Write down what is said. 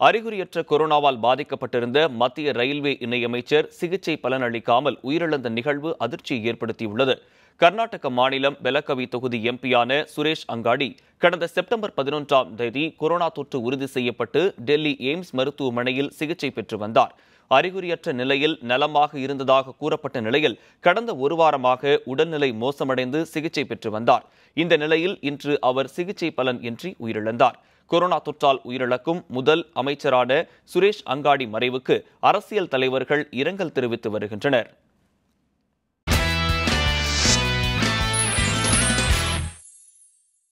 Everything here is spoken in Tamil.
அறிகுறியற்ற கொரோனாவால் பாதிக்கப்பட்டிருந்த மத்திய ரயில்வே இணையமைச்சர் சிகிச்சை பலனளிக்காமல் உயிரிழந்த நிகழ்வு அதிர்ச்சியை ஏற்படுத்தியுள்ளது. கர்நாடக மாநிலம் பெலகவி தொகுதி எம்பியான சுரேஷ் அங்காடி கடந்த செப்டம்பர் பதினொன்றாம் தேதி கொரோனா தொற்று உறுதி செய்யப்பட்டு டெல்லி எய்ம்ஸ் மருத்துவமனையில் சிகிச்சை பெற்று வந்தார். அறிகுறியற்ற நிலையில் நலமாக இருந்ததாக கூறப்பட்ட நிலையில் கடந்த ஒரு வாரமாக உடல்நிலை மோசமடைந்து சிகிச்சை பெற்று வந்தார். இந்த நிலையில் இன்று அவர் சிகிச்சை பலன் இன்றி உயிரிழந்தார். கொரோனா தொற்றால் உயிரிழக்கும் முதல் அமைச்சரான சுரேஷ் அங்காடி மறைவுக்கு அரசியல் தலைவர்கள் இரங்கல் தெரிவித்து வருகின்றனர்.